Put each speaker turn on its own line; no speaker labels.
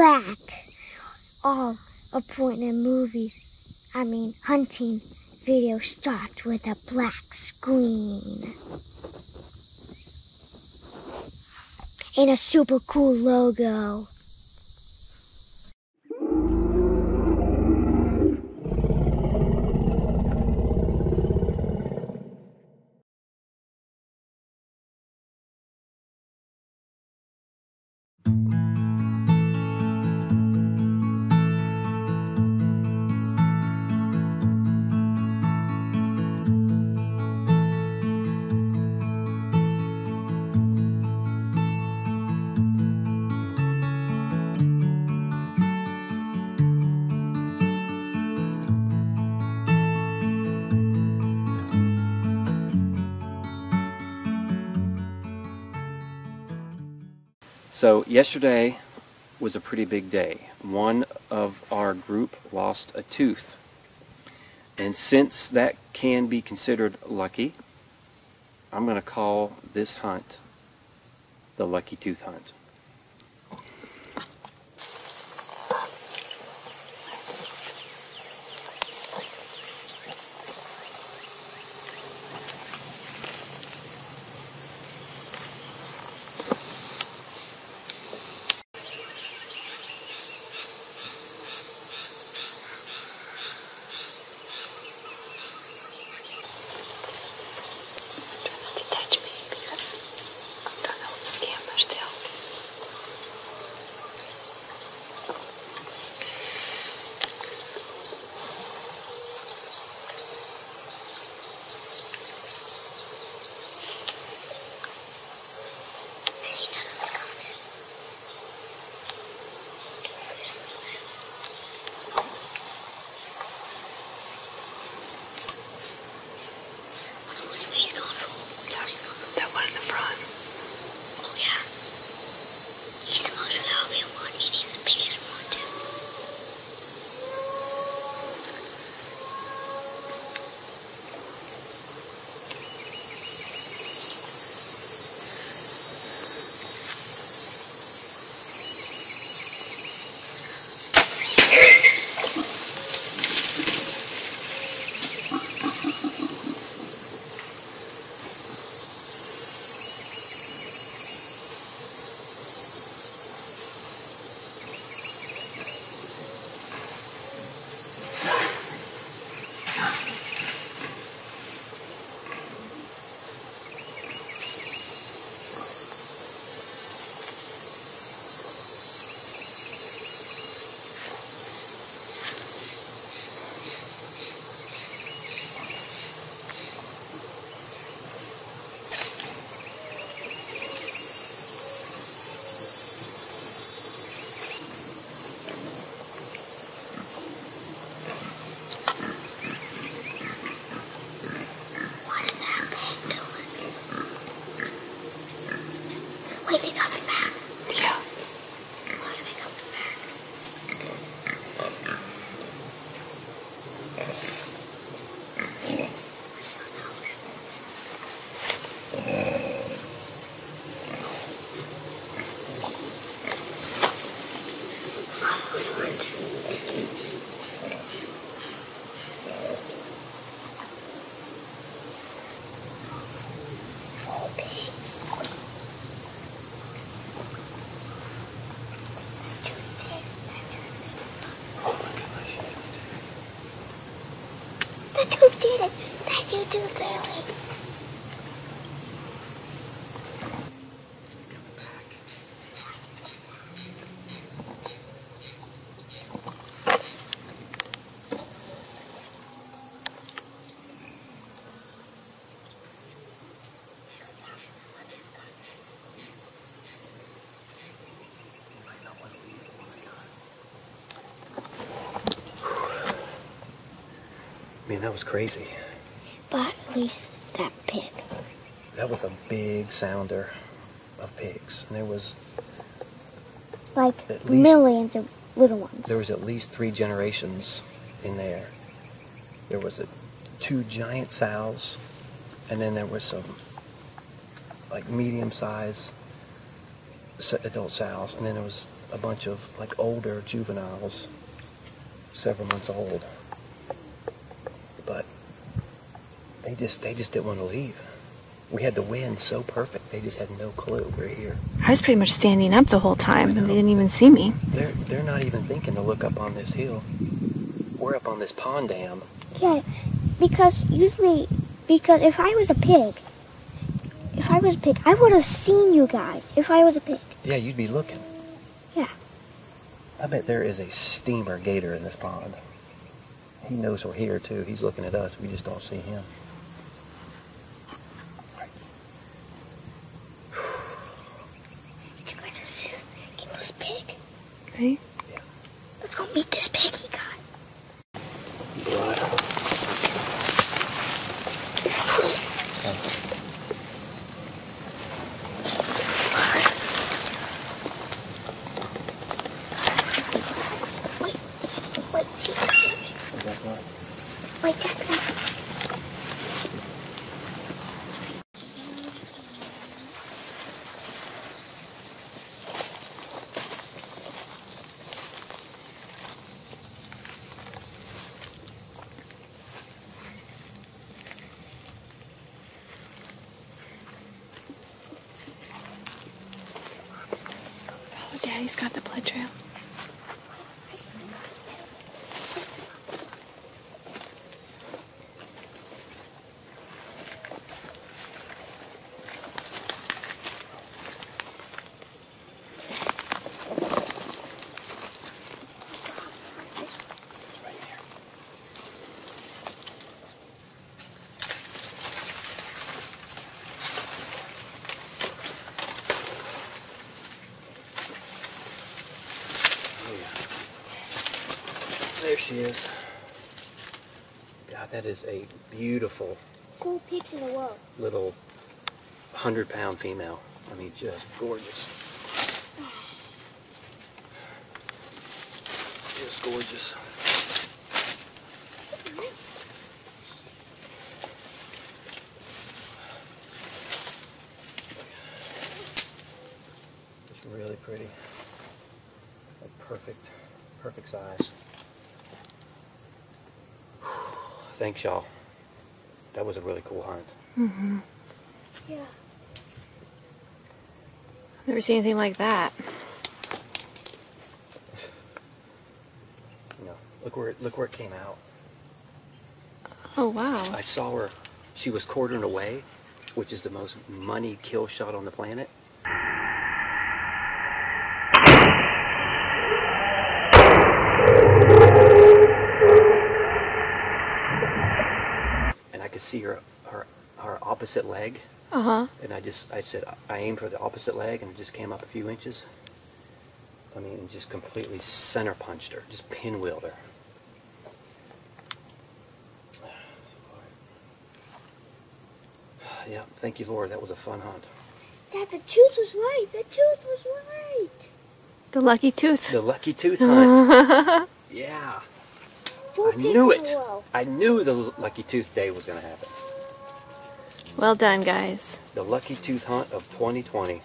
black. All appointment movies, I mean hunting videos start with a black screen. And a super cool logo.
So yesterday was a pretty big day. One of our group lost a tooth. And since that can be considered lucky, I'm going to call this hunt the Lucky Tooth Hunt.
Try not to touch me because I'm trying to hold the camera still. I see none of them coming. This little man. Which way he's going? Charlie's going. In front. Oh yeah. He's the most reliable one, and Tooth did it. Thank you, Tooth Fairy.
Man, that was crazy.
But at least that pig.
That was a big sounder of pigs. And there was
Like
least-
millions of little ones.
there was at least three generations in there. There was a, two giant sows, and then there was some like medium sized adult sows, and then there was a bunch of like older juveniles, several months old. But they just they just didn't want to leave. We had the wind so perfect, they just had no clue we're here.
I was pretty much standing up the whole time, and they didn't even see me.
They're they're not even thinking to look up on this hill. We're up on this pond dam.
Yeah, because usually, because if I was a pig, if I was a pig, I would have seen you guys. If I was a pig,
Yeah, you'd be looking.
Yeah.
I bet there is a steamer gator in this pond. He knows we're here too. He's looking at us. We just don't see him.
you guys are so get this pig.
Okay.
Let's go meet this pig he got. Wait, wait, see, wait, check that.
Oh, Daddy's got the blood trail.
There she is. God, that is a beautiful
Cool pigs in the world.
little hundred pound female. I mean, just gorgeous. Just gorgeous. It's really pretty. Like perfect, perfect size. Thanks, y'all. That was a really cool hunt.
Mm-hmm.
Yeah.
Never seen anything like that.
You know, look where it, look where it came out.
Oh wow.
I saw her. She was quartering away, which is the most money kill shot on the planet. See her her her opposite leg,
Uh huh.
and I just I said I aimed for the opposite leg, and it just came up a few inches. I mean, and just completely center punched her, just pinwheeled her. Yeah, thank you, Lord. That was a fun hunt.
Dad, the tooth was right. The tooth was right.
The lucky tooth.
The lucky tooth hunt. yeah.
Four
I knew
in
it. I knew the lucky tooth day was going to happen.
well done, guys.
The lucky tooth hunt of 2020.